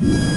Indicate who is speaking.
Speaker 1: you